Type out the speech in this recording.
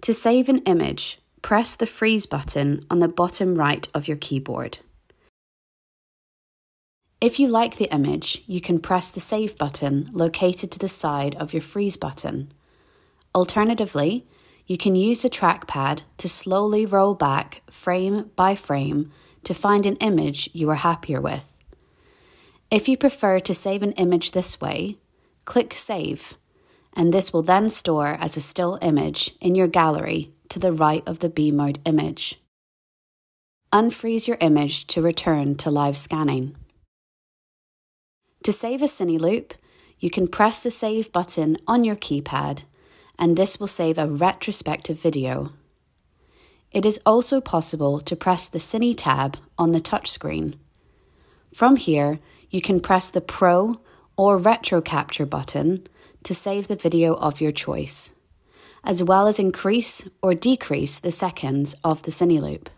To save an image, press the freeze button on the bottom right of your keyboard. If you like the image, you can press the save button located to the side of your freeze button. Alternatively, you can use the trackpad to slowly roll back frame by frame to find an image you are happier with. If you prefer to save an image this way, click Save, and this will then store as a still image in your gallery to the right of the B mode image. Unfreeze your image to return to live scanning. To save a Cine Loop, you can press the Save button on your keypad, and this will save a retrospective video. It is also possible to press the Cine tab on the touchscreen. From here, you can press the Pro or Retro Capture button to save the video of your choice, as well as increase or decrease the seconds of the Cine loop.